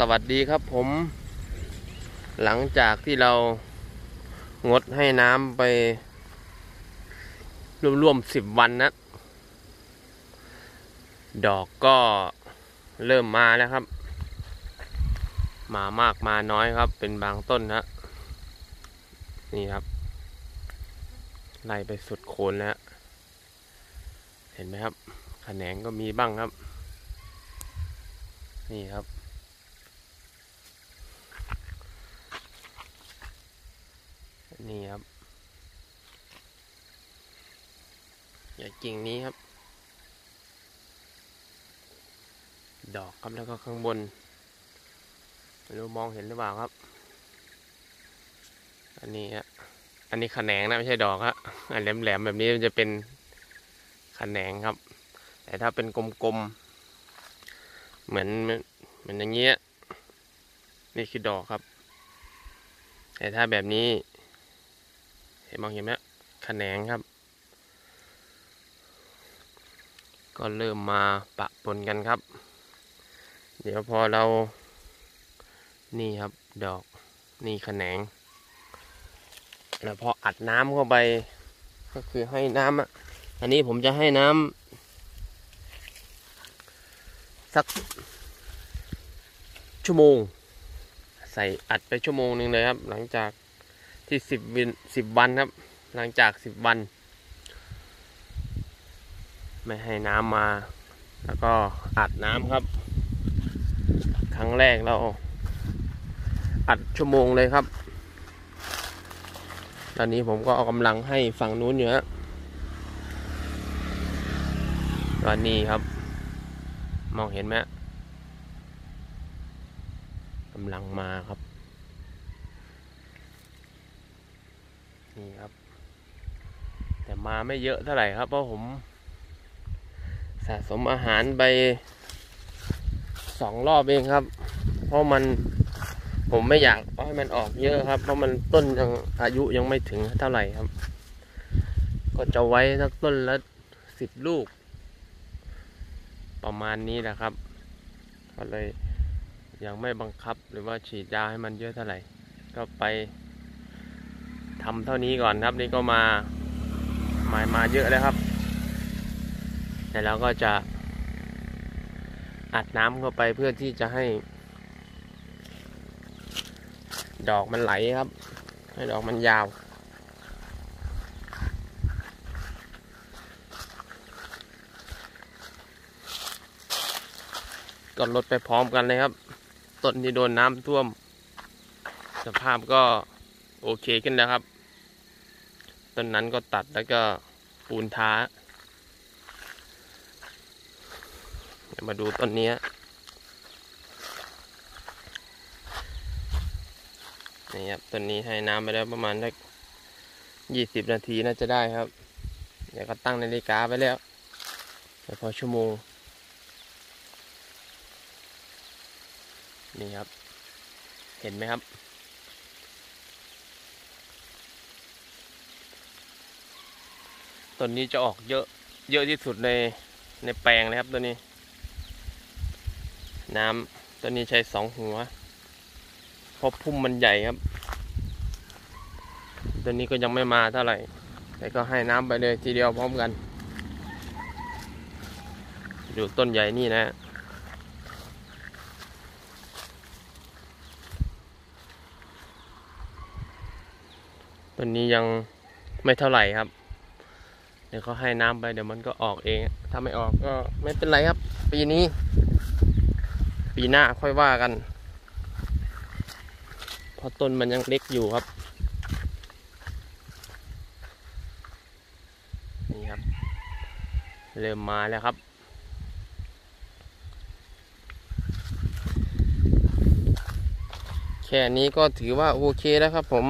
สวัสดีครับผม หลังจากที่เรางดให้น้ำไปรวมๆสิบวันนะ ดอกก็เริ่มมาแล้วครับ มามากมาน้อยครับ เป็นบางต้นนะนี่ครับ ไล่ไปสุดโคนแล้ว เห็นไหมครับ แขนงก็มีบ้างครับ นี่ครับ นี่ครับ อย่ากิ่งนี้ครับ ดอกครับแล้วก็ข้างบนไม่รู้มองเห็นหรือเปล่าครับ อันนี้ฮะอันนี้ขแขนงนะไม่ใช่ดอกฮะอันแหลมๆแบบนี้มันจะเป็นขแขนงครับ แต่ถ้าเป็นกลมๆเหมือนเหมือนอย่างเงี้ยนี่คือดอกครับ แต่ถ้าแบบนี้ เห็นมองเห็นไหมขแขนงครับ ก็เริ่มมาปะปนกันครับ เดี๋ยวพอเรา นี่ครับดอกนี่ขแขนง แล้วพออัดน้ำเข้าไป ก็คือให้น้ำอะอันนี้ผมจะให้น้ำสักชั่วโมง ใส่อัดไปชั่วโมงหนึ่งเลยครับ หลังจาก ที่สิบวินสิบวันครับ หลังจากสิบวัน ไม่ให้น้ำมา แล้วก็อัดน้ำครับ ครั้งแรกเรา อัดชั่วโมงเลยครับ ตอนนี้ผมก็เอากำลังให้ฝั่งนู้นอยู่ฮะตอนนี้ครับ มองเห็นไหมกำลังมาครับ นี่ครับ แต่มาไม่เยอะเท่าไหร่ครับ เพราะผม สะสมอาหารไปสองรอบเองครับ เพราะมันผมไม่อยากให้มันออกเยอะครับ เพราะมันต้นยังอายุยังไม่ถึงเท่าไหร่ครับ ก็จะไว้สักต้นละสิบลูก ประมาณนี้แหละครับ ก็เลยยังไม่บังคับหรือว่าฉีดยาให้มันเยอะเท่าไหร่ ก็ไป ทำเท่านี้ก่อนครับ นี่ก็มามามาเยอะแล้วครับแต่เราก็จะอัดน้ำเข้าไปเพื่อที่จะให้ ดอกมันไหลครับ ให้ดอกมันยาว ก็ลดไปพร้อมกันเลยครับต้นที่โดนน้ำท่วม สภาพก็โอเคขึ้นแล้วครับ ต้นนั้นก็ตัดแล้วก็ปูนท้า มาดูต้นนี้นี่ครับต้นนี้ให้น้ำไปแล้วประมาณสักยี่สิบนาทีน่าจะได้ครับ เดี๋ยวก็ตั้งนาฬิกาไปแล้วเดี๋ยวพอชั่วโมง นี่ครับ เห็นไหมครับ ต้นนี้จะออกเยอะเยอะที่สุดในในแปลงเลยครับตัวนี้ น้ำตัวนี้ใช้สองหัวเพราะพุ่มมันใหญ่ครับ ตัวนี้ก็ยังไม่มาเท่าไหร่แต่ก็ให้น้ำไปเลยทีเดียวพร้อมกันดูต้นใหญ่นี่นะต้นนี้ยังไม่เท่าไหร่ครับ เดี๋ยวเขาให้น้ำไปเดี๋ยวมันก็ออกเอง ถ้าไม่ออกก็ไม่เป็นไรครับ ปีนี้ ปีหน้าค่อยว่ากันเพราะต้นมันยังเล็กอยู่ครับ นี่ครับ เริ่มมาแล้วครับแค่นี้ก็ถือว่าโอเคแล้วครับผม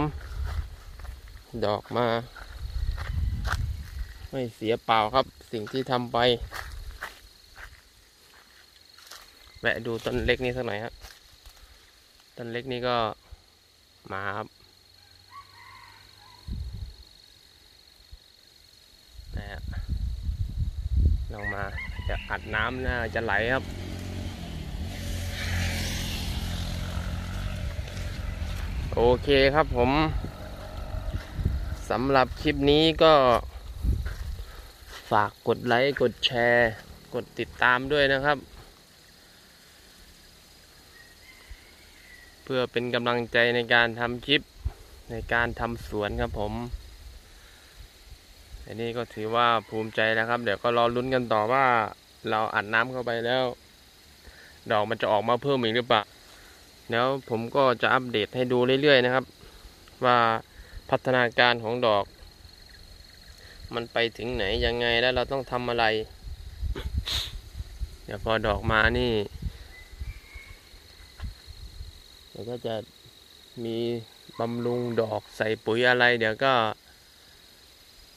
ดอกมา ไม่เสียเปล่าครับ สิ่งที่ทำไป แวะดูต้นเล็กนี้สักหน่อยครับต้นเล็กนี้ก็มาครับนะฮะลงมาจะอัดน้ำนะจะไหลครับโอเคครับผมสำหรับคลิปนี้ก็ ฝากกดไลค์ กดแชร์ กดติดตามด้วยนะครับ เพื่อเป็นกำลังใจในการทำคลิปในการทำสวนครับผม อันนี้ก็ถือว่าภูมิใจแล้วครับ เดี๋ยวก็รอลุ้นกันต่อว่าเราอัดน้ำเข้าไปแล้ว ดอกมันจะออกมาเพิ่มอีกหรือเปล่าแล้วผมก็จะอัปเดตให้ดูเรื่อยๆนะครับ ว่าพัฒนาการของดอก มันไปถึงไหนยังไงแล้วเราต้องทำอะไร เดี๋ยวพอดอกมานี่เดี๋ยวก็จะมีบำรุงดอกใส่ปุ๋ยอะไร เดี๋ยวก็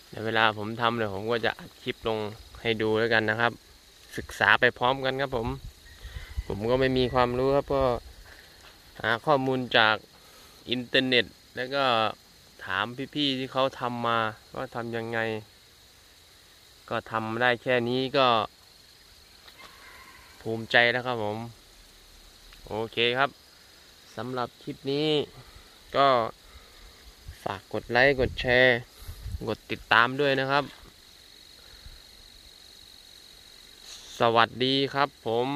เดี๋ยวเวลาผมทำเดี๋ยวผมก็จะอัดคลิปลงให้ดูแล้วกันนะครับ ศึกษาไปพร้อมกันครับผม ผมก็ไม่มีความรู้ครับก็หาข้อมูลจากอินเทอร์เน็ต แล้วก็ ถามพี่ๆที่เขาทำมาว่าทำยังไง ก็ทำได้แค่นี้ก็ ภูมิใจแล้วครับผม โอเคครับสำหรับคลิปนี้ ก็ฝากกดไลค์กดแชร์ กดติดตามด้วยนะครับ สวัสดีครับผม